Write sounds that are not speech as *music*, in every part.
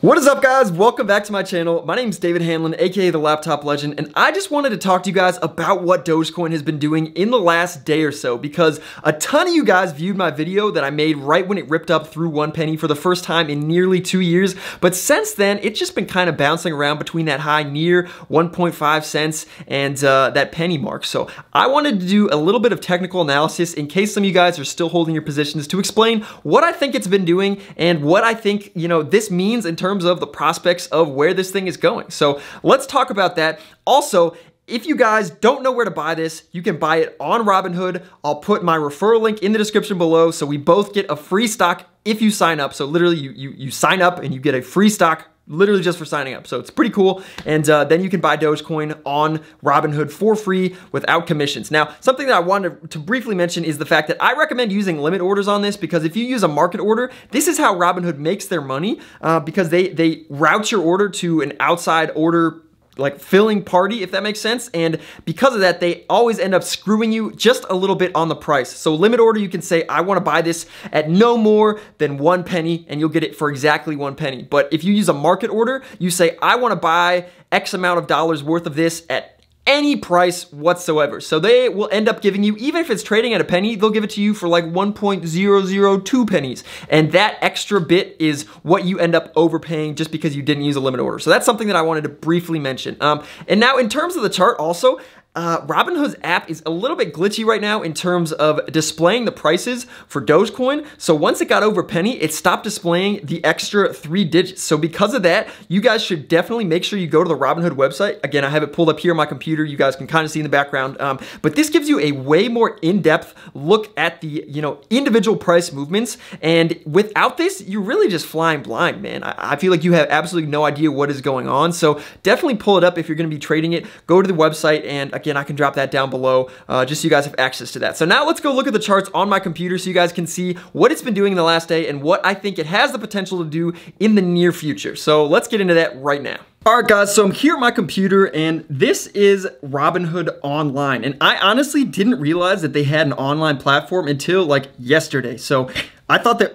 What is up guys? Welcome back to my channel. My name is David Hanlon, aka The Laptop Legend, and I just wanted to talk to you guys about what Dogecoin has been doing in the last day or so because a ton of you guys viewed my video that I made right when it ripped up through one penny for the first time in nearly two years, but since then, it's just been kind of bouncing around between that high near 1.5 cents and uh, that penny mark. So I wanted to do a little bit of technical analysis in case some of you guys are still holding your positions to explain what I think it's been doing and what I think, you know, this means in terms of the prospects of where this thing is going. So let's talk about that. Also, if you guys don't know where to buy this, you can buy it on Robinhood. I'll put my referral link in the description below so we both get a free stock if you sign up. So literally you, you, you sign up and you get a free stock literally just for signing up. So it's pretty cool. And uh, then you can buy Dogecoin on Robinhood for free without commissions. Now, something that I wanted to briefly mention is the fact that I recommend using limit orders on this because if you use a market order, this is how Robinhood makes their money uh, because they, they route your order to an outside order like filling party, if that makes sense. And because of that, they always end up screwing you just a little bit on the price. So limit order, you can say, I want to buy this at no more than one penny and you'll get it for exactly one penny. But if you use a market order, you say, I want to buy X amount of dollars worth of this at any price whatsoever. So they will end up giving you, even if it's trading at a penny, they'll give it to you for like 1.002 pennies. And that extra bit is what you end up overpaying just because you didn't use a limit order. So that's something that I wanted to briefly mention. Um, and now in terms of the chart also, uh, Robinhood's app is a little bit glitchy right now in terms of displaying the prices for Dogecoin. So once it got over penny, it stopped displaying the extra three digits. So because of that, you guys should definitely make sure you go to the Robinhood website. Again, I have it pulled up here on my computer. You guys can kind of see in the background. Um, but this gives you a way more in-depth look at the you know individual price movements. And without this, you're really just flying blind, man. I, I feel like you have absolutely no idea what is going on. So definitely pull it up if you're going to be trading it. Go to the website and Again, I can drop that down below uh, just so you guys have access to that. So now let's go look at the charts on my computer so you guys can see what it's been doing in the last day and what I think it has the potential to do in the near future. So let's get into that right now. All right, guys, so I'm here at my computer, and this is Robinhood Online. And I honestly didn't realize that they had an online platform until like yesterday. So I thought that,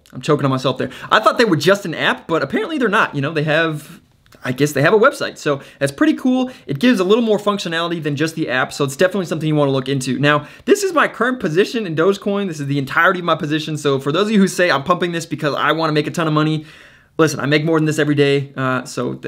*coughs* I'm choking on myself there. I thought they were just an app, but apparently they're not. You know, they have I guess they have a website. So that's pretty cool. It gives a little more functionality than just the app. So it's definitely something you want to look into. Now, this is my current position in Dogecoin. This is the entirety of my position. So for those of you who say I'm pumping this because I want to make a ton of money, listen, I make more than this every day, uh, so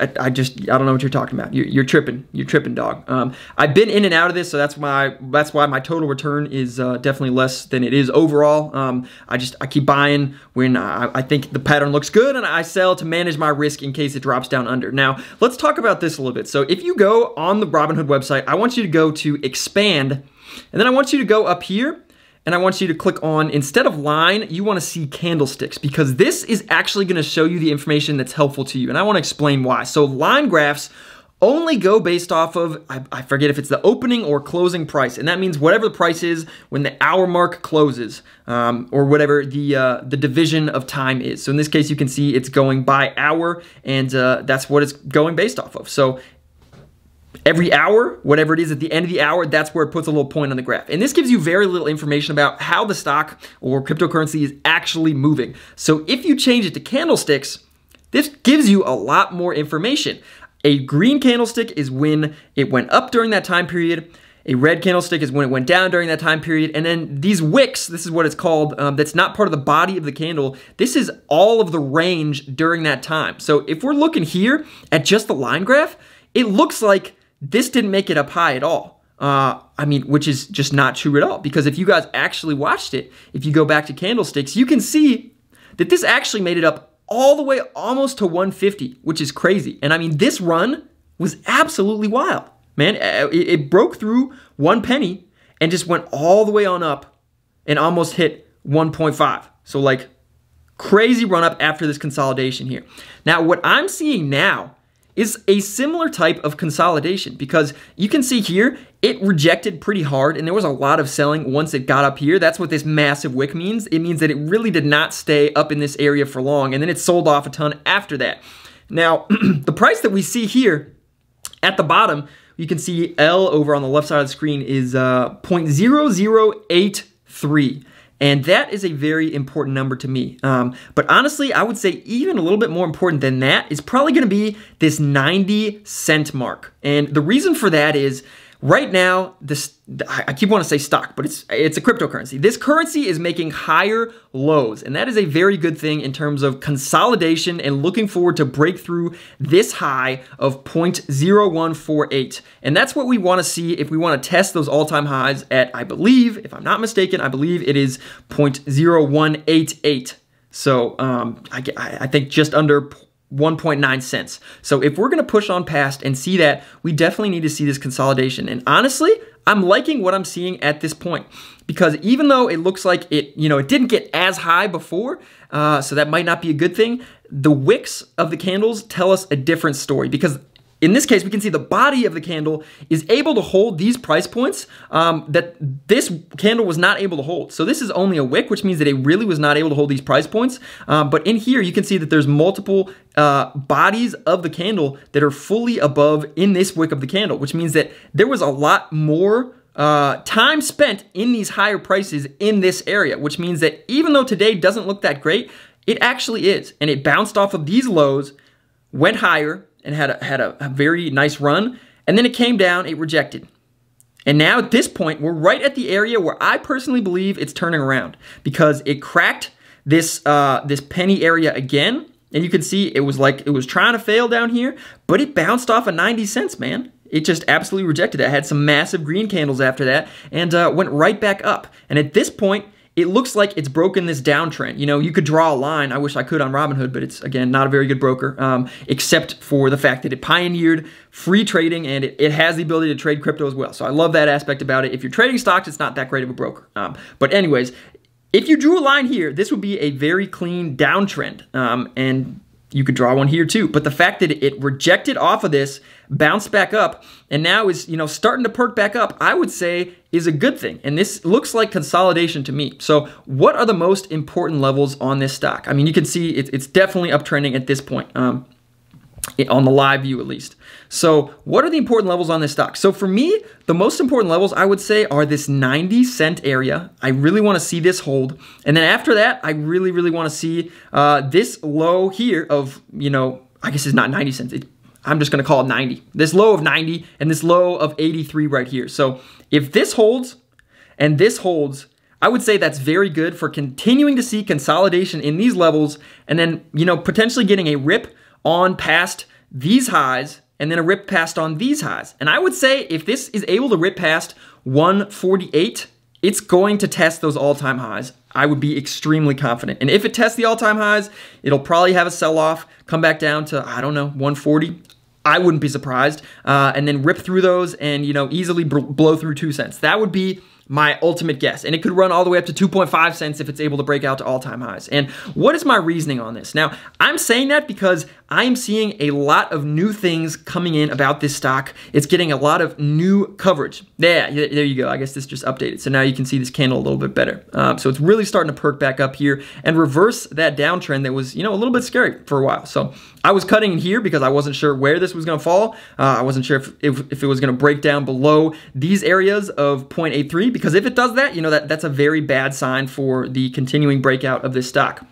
I, I, just I don't know what you're talking about. You're, you're tripping, you're tripping, dog. Um, I've been in and out of this, so that's why that's why my total return is uh, definitely less than it is overall. Um, I just I keep buying when I, I, think the pattern looks good, and I sell to manage my risk in case it drops down under. Now let's talk about this a little bit. So if you go on the Robinhood website, I want you to go to expand, and then I want you to go up here and I want you to click on, instead of line, you wanna see candlesticks because this is actually gonna show you the information that's helpful to you. And I wanna explain why. So line graphs only go based off of, I, I, forget if it's the opening or closing price. And that means whatever the price is when the hour mark closes um, or whatever the, uh, the division of time is. So in this case, you can see it's going by hour and uh, that's what it's going based off of. So every hour, whatever it is at the end of the hour, that's where it puts a little point on the graph. And this gives you very little information about how the stock or cryptocurrency is actually moving. So if you change it to candlesticks, this gives you a lot more information. A green candlestick is when it went up during that time period. A red candlestick is when it went down during that time period. And then these wicks, this is what it's called, um, that's not part of the body of the candle. This is all of the range during that time. So if we're looking here at just the line graph, it looks like this didn't make it up high at all. Uh, I mean, which is just not true at all. Because if you guys actually watched it, if you go back to candlesticks, you can see that this actually made it up all the way almost to 150, which is crazy. And I mean, this run was absolutely wild, man. It, it broke through one penny and just went all the way on up and almost hit 1.5. So like crazy run up after this consolidation here. Now, what I'm seeing now is a similar type of consolidation because you can see here it rejected pretty hard and there was a lot of selling once it got up here. That's what this massive wick means. It means that it really did not stay up in this area for long and then it sold off a ton after that. Now, *clears throat* the price that we see here at the bottom, you can see L over on the left side of the screen is uh, 0.0083. And that is a very important number to me. Um, but honestly, I would say even a little bit more important than that is probably going to be this 90 cent mark. And the reason for that is Right now, this I keep wanting to say stock, but it's it's a cryptocurrency. This currency is making higher lows, and that is a very good thing in terms of consolidation and looking forward to break through this high of 0.0148. And that's what we want to see if we want to test those all-time highs at, I believe, if I'm not mistaken, I believe it is 0.0188. So um, I, I think just under 1.9 cents. So if we're going to push on past and see that, we definitely need to see this consolidation. And honestly, I'm liking what I'm seeing at this point because even though it looks like it, you know, it didn't get as high before, uh, so that might not be a good thing. The wicks of the candles tell us a different story because in this case, we can see the body of the candle is able to hold these price points um, that this candle was not able to hold. So this is only a wick, which means that it really was not able to hold these price points. Um, but in here, you can see that there's multiple uh, bodies of the candle that are fully above in this wick of the candle, which means that there was a lot more uh, time spent in these higher prices in this area, which means that even though today doesn't look that great, it actually is. And it bounced off of these lows, went higher, and had a, had a, a very nice run. And then it came down, it rejected. And now at this point, we're right at the area where I personally believe it's turning around because it cracked this uh, this penny area again. And you can see it was like it was trying to fail down here, but it bounced off of 90 cents, man. It just absolutely rejected it. had some massive green candles after that and uh, went right back up. And at this point, it looks like it's broken this downtrend. You know, you could draw a line. I wish I could on Robinhood, but it's, again, not a very good broker, um, except for the fact that it pioneered free trading and it, it, has the ability to trade crypto as well. So I love that aspect about it. If you're trading stocks, it's not that great of a broker. Um, but anyways, if you drew a line here, this would be a very clean downtrend. Um, and you could draw one here too. But the fact that it rejected off of this, bounced back up, and now is, you know, starting to perk back up, I would say is a good thing. And this looks like consolidation to me. So what are the most important levels on this stock? I mean, you can see it's, definitely uptrending at this point. Um, on the live view at least. So what are the important levels on this stock? So for me, the most important levels I would say are this 90 cent area. I really want to see this hold. And then after that, I really, really want to see uh, this low here of, you know, I guess it's not 90 cents. It, I'm just going to call it 90. This low of 90 and this low of 83 right here. So if this holds and this holds, I would say that's very good for continuing to see consolidation in these levels and then, you know, potentially getting a rip on past these highs and then a rip past on these highs. And I would say if this is able to rip past 148, it's going to test those all-time highs. I would be extremely confident. And if it tests the all-time highs, it'll probably have a sell-off, come back down to, I don't know, 140. I wouldn't be surprised. Uh, and then rip through those and, you know, easily blow through two cents. That would be my ultimate guess. And it could run all the way up to 2.5 cents if it's able to break out to all-time highs. And what is my reasoning on this? Now, I'm saying that because I'm seeing a lot of new things coming in about this stock. It's getting a lot of new coverage. Yeah, there you go. I guess this just updated. So now you can see this candle a little bit better. Um, so it's really starting to perk back up here and reverse that downtrend that was, you know, a little bit scary for a while. So I was cutting in here because I wasn't sure where this was going to fall. Uh, I wasn't sure if, if, if it was going to break down below these areas of 0.83 because if it does that, you know, that, that's a very bad sign for the continuing breakout of this stock.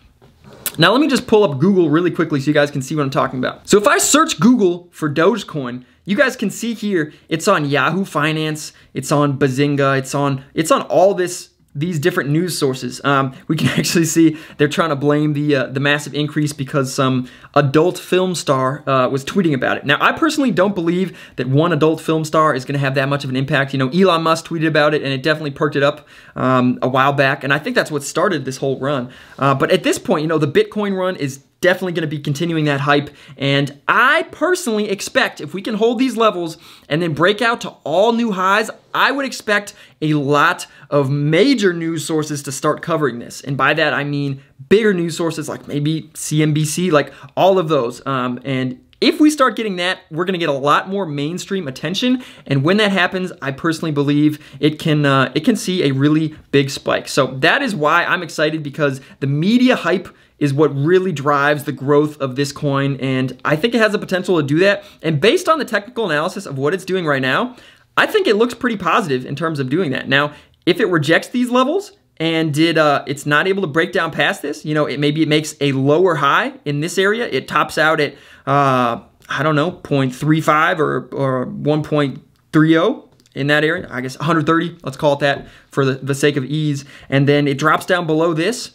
Now let me just pull up Google really quickly so you guys can see what I'm talking about. So if I search Google for Dogecoin, you guys can see here, it's on Yahoo Finance, it's on Benzinga, it's on, it's on all this these different news sources. Um, we can *laughs* actually see they're trying to blame the uh, the massive increase because some adult film star uh, was tweeting about it. Now, I personally don't believe that one adult film star is going to have that much of an impact. You know, Elon Musk tweeted about it, and it definitely perked it up um, a while back, and I think that's what started this whole run. Uh, but at this point, you know, the Bitcoin run is definitely going to be continuing that hype. And I personally expect if we can hold these levels and then break out to all new highs, I would expect a lot of major news sources to start covering this. And by that, I mean bigger news sources like maybe CNBC, like all of those. Um, and if we start getting that, we're going to get a lot more mainstream attention, and when that happens, I personally believe it can uh, it can see a really big spike. So that is why I'm excited because the media hype is what really drives the growth of this coin, and I think it has the potential to do that. And based on the technical analysis of what it's doing right now, I think it looks pretty positive in terms of doing that. Now, if it rejects these levels and did uh, it's not able to break down past this. You know, it maybe it makes a lower high in this area. It tops out at uh, I don't know 0.35 or or 1.30 in that area. I guess 130. Let's call it that for the, the sake of ease. And then it drops down below this,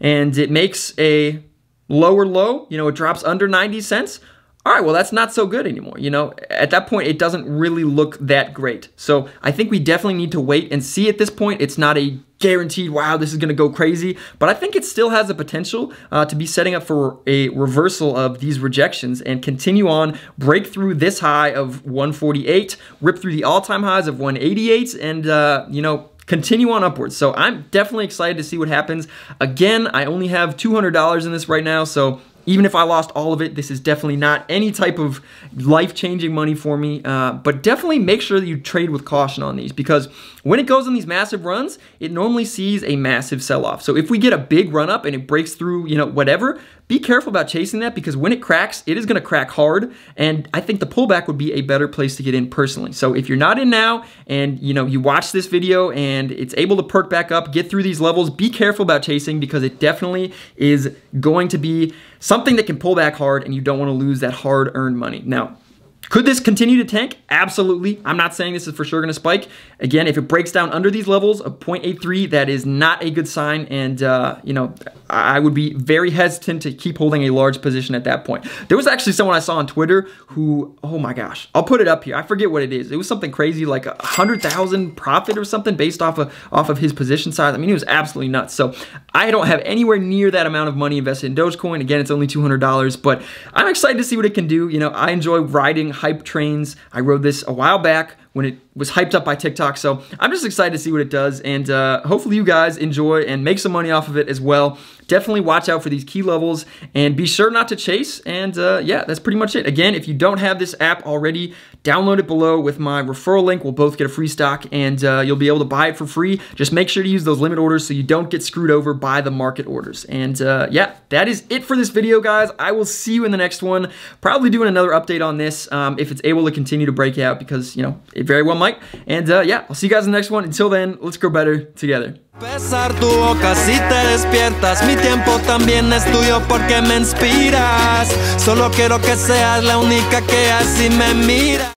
and it makes a lower low. You know, it drops under 90 cents all right, well, that's not so good anymore. You know, at that point, it doesn't really look that great. So I think we definitely need to wait and see at this point. It's not a guaranteed, wow, this is going to go crazy. But I think it still has the potential uh, to be setting up for a reversal of these rejections and continue on, break through this high of 148, rip through the all-time highs of 188, and, uh, you know, continue on upwards. So I'm definitely excited to see what happens. Again, I only have $200 in this right now, so even if I lost all of it, this is definitely not any type of life-changing money for me. Uh, but definitely make sure that you trade with caution on these because when it goes on these massive runs, it normally sees a massive sell-off. So if we get a big run-up and it breaks through, you know, whatever, be careful about chasing that because when it cracks, it is going to crack hard. And I think the pullback would be a better place to get in personally. So if you're not in now and, you know, you watch this video and it's able to perk back up, get through these levels, be careful about chasing because it definitely is going to be something that can pull back hard and you don't want to lose that hard earned money. Now, could this continue to tank? Absolutely. I'm not saying this is for sure going to spike. Again, if it breaks down under these levels of 0.83, that is not a good sign. And, uh, you know, I would be very hesitant to keep holding a large position at that point. There was actually someone I saw on Twitter who, oh my gosh, I'll put it up here. I forget what it is. It was something crazy like a 100,000 profit or something based off of, off of his position size. I mean, it was absolutely nuts. So I don't have anywhere near that amount of money invested in Dogecoin. Again, it's only $200, but I'm excited to see what it can do. You know, I enjoy riding hype trains. I rode this a while back when it was hyped up by TikTok. So I'm just excited to see what it does. And uh, hopefully you guys enjoy and make some money off of it as well. Definitely watch out for these key levels and be sure not to chase. And uh, yeah, that's pretty much it. Again, if you don't have this app already, download it below with my referral link. We'll both get a free stock and uh, you'll be able to buy it for free. Just make sure to use those limit orders so you don't get screwed over by the market orders. And uh, yeah, that is it for this video, guys. I will see you in the next one. Probably doing another update on this um, if it's able to continue to break out because, you know, it very well might. And uh, yeah, I'll see you guys in the next one. Until then, let's grow better together. Mi tiempo también es tuyo porque me inspiras. Solo quiero que seas la única que así me mira.